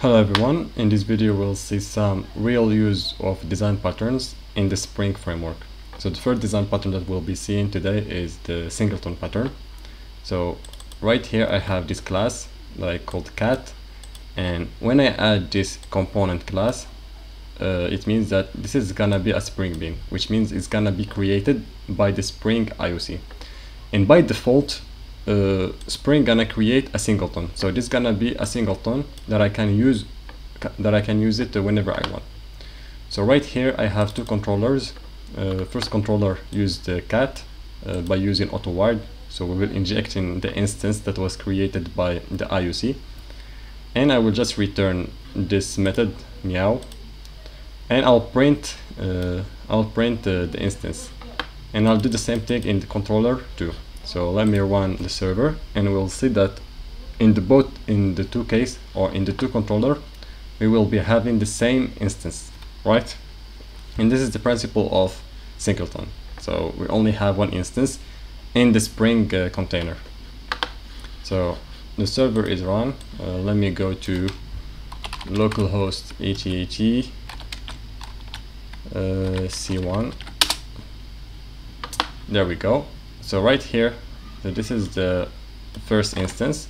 Hello everyone, in this video we'll see some real use of design patterns in the Spring framework. So the first design pattern that we'll be seeing today is the singleton pattern. So right here I have this class that I called cat and when I add this component class uh, it means that this is gonna be a Spring Bean which means it's gonna be created by the Spring IOC and by default uh, Spring gonna create a singleton. So this gonna be a singleton that I can use that I can use it whenever I want. So right here I have two controllers. Uh, first controller use the cat uh, by using auto So we will inject in the instance that was created by the IOC. And I will just return this method meow and I'll print uh, I'll print uh, the instance and I'll do the same thing in the controller too so let me run the server and we'll see that in the both in the two case or in the two controller we will be having the same instance right? And this is the principle of singleton. So we only have one instance in the spring uh, container. So the server is run. Uh, let me go to localhost 8080 uh, c1 there we go so right here so this is the first instance.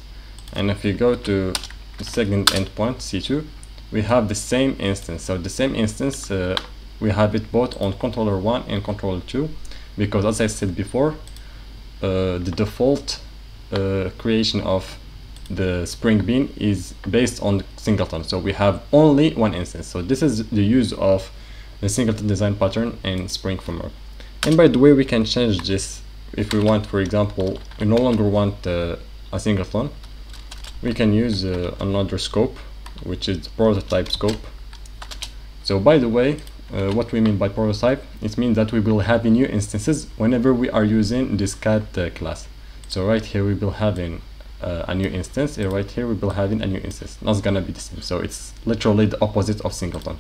And if you go to the second endpoint c2 we have the same instance. So the same instance uh, we have it both on controller 1 and controller 2 because as I said before uh, the default uh, creation of the Spring Bean is based on singleton. So we have only one instance. So this is the use of the singleton design pattern in Spring Framework. And by the way we can change this if we want, for example, we no longer want uh, a singleton, we can use uh, another scope, which is prototype scope. So by the way, uh, what we mean by prototype, it means that we will have a new instances whenever we are using this cat uh, class. So right here we will having uh, a new instance, and right here we will having a new instance. Not gonna be the same. So it's literally the opposite of singleton.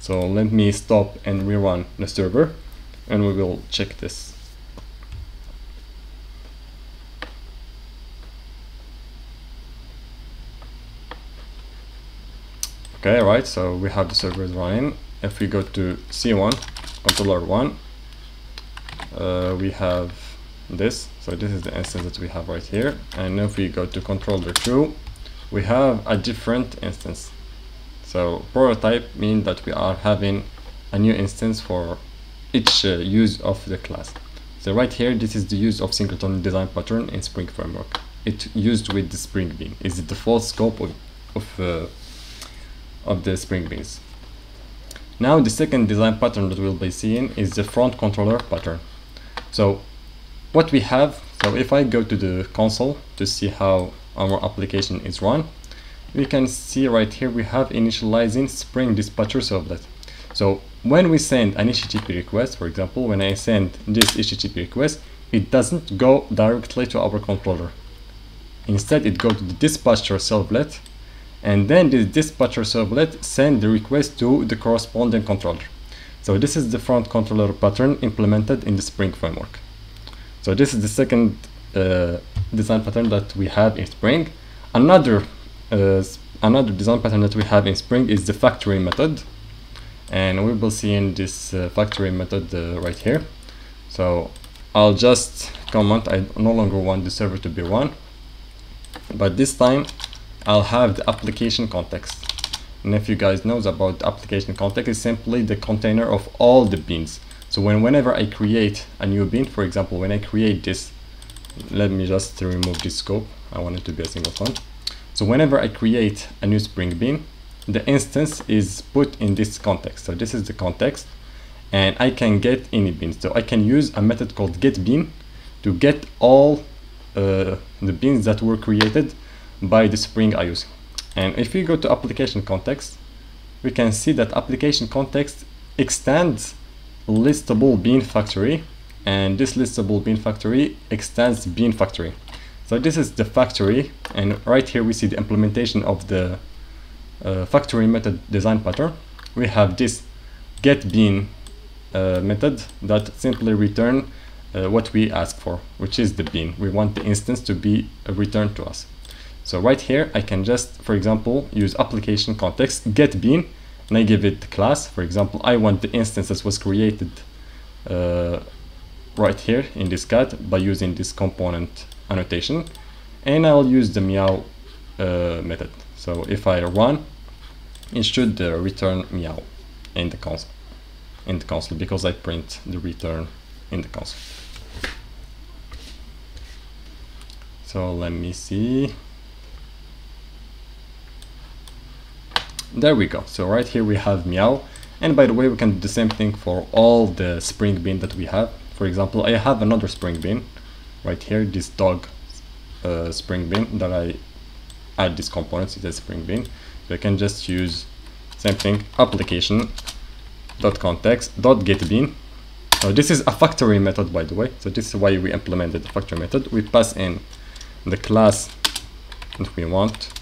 So let me stop and rerun the server, and we will check this. Okay, right, so we have the servers running. If we go to C1, controller 1, uh, we have this. So this is the instance that we have right here. And if we go to controller 2, we have a different instance. So prototype means that we are having a new instance for each uh, use of the class. So right here, this is the use of singleton design pattern in Spring Framework. It used with the Spring Bean. Is it the default scope of, of uh, of the Spring Beans. Now the second design pattern that we'll be seeing is the front controller pattern. So what we have, so if I go to the console to see how our application is run, we can see right here we have initializing Spring Dispatcher Servlet. So when we send an HTTP request, for example, when I send this HTTP request, it doesn't go directly to our controller. Instead, it goes to the dispatcher servlet and then the dispatcher servlet send the request to the corresponding controller. So this is the front controller pattern implemented in the Spring framework. So this is the second uh, design pattern that we have in Spring. Another uh, another design pattern that we have in Spring is the factory method, and we will see in this uh, factory method uh, right here. So I'll just comment I no longer want the server to be one, but this time I'll have the application context. And if you guys knows about application context, is simply the container of all the beans. So when whenever I create a new bean, for example, when I create this, let me just remove this scope. I want it to be a singleton. So whenever I create a new Spring Bean, the instance is put in this context. So this is the context and I can get any beans. So I can use a method called getBean to get all uh, the beans that were created by the Spring IOC. And if we go to application context, we can see that application context extends listable bean factory and this listable bean factory extends bean factory. So this is the factory and right here we see the implementation of the uh, factory method design pattern. We have this get bean uh, method that simply return uh, what we ask for, which is the bean. We want the instance to be returned to us. So right here, I can just, for example, use application context get bean, and I give it the class. For example, I want the instance that was created uh, right here in this cat by using this component annotation, and I'll use the meow uh, method. So if I run, it should uh, return meow in the console, in the console because I print the return in the console. So let me see. There we go. So right here we have meow. And by the way, we can do the same thing for all the spring bean that we have. For example, I have another spring bean right here, this dog uh, spring bean that I add these components, it's a spring bean. So I can just use same thing, application dot context dot get bean. So this is a factory method, by the way. So this is why we implemented the factory method. We pass in the class that we want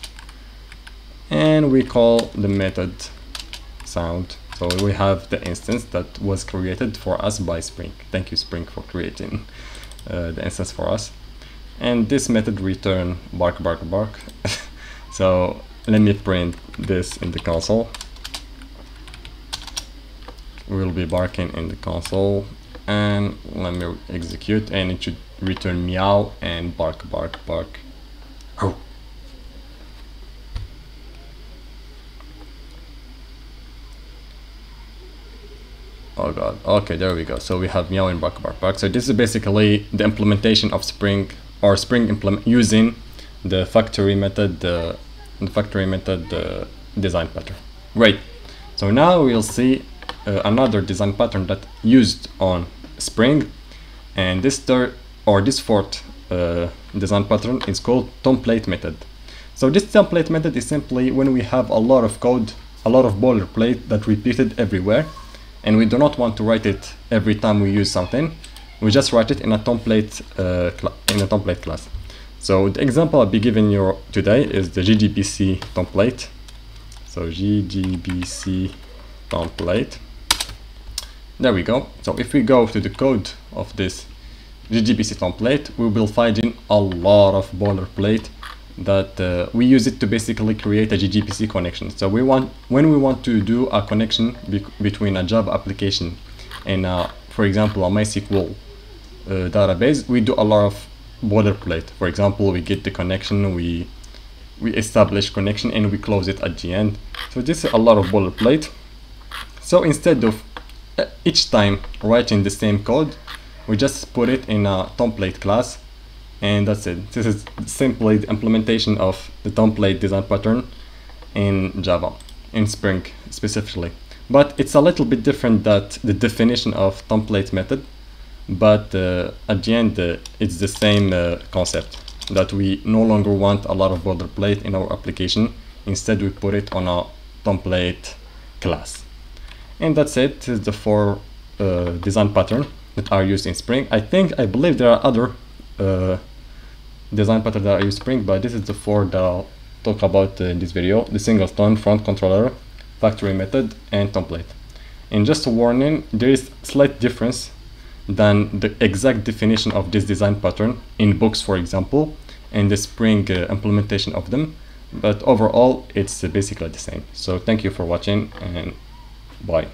and we call the method sound so we have the instance that was created for us by Spring. Thank you Spring for creating uh, the instance for us. And this method return bark bark bark. so let me print this in the console. We'll be barking in the console and let me execute and it should return meow and bark bark bark. Oh god, okay, there we go. So we have meow and bark bark bark. So this is basically the implementation of Spring or Spring implement using the factory method, the, the factory method uh, design pattern. Great. So now we'll see uh, another design pattern that used on Spring, and this third or this fourth uh, design pattern is called template method. So this template method is simply when we have a lot of code, a lot of boilerplate that repeated everywhere and we do not want to write it every time we use something. We just write it in a template uh, in a template class. So the example I'll be giving you today is the JDBC template. So JDBC template. There we go. So if we go to the code of this JDBC template, we will find in a lot of boilerplate that uh, we use it to basically create a JDBC connection. So we want when we want to do a connection be between a Java application and, uh, for example, a MySQL uh, database, we do a lot of boilerplate. For example, we get the connection, we we establish connection, and we close it at the end. So this is a lot of boilerplate. So instead of uh, each time writing the same code, we just put it in a template class and that's it. This is simply the implementation of the template design pattern in Java, in Spring specifically. But it's a little bit different that the definition of template method, but uh, at the end uh, it's the same uh, concept that we no longer want a lot of boilerplate in our application. Instead we put it on a template class. And that's it, the four uh, design pattern that are used in Spring. I think, I believe there are other uh, design pattern that I use Spring, but this is the four that I'll talk about in this video. The singleton, front controller, factory method, and template. And just a warning, there is slight difference than the exact definition of this design pattern in books, for example, and the Spring uh, implementation of them. But overall, it's uh, basically the same. So thank you for watching and bye.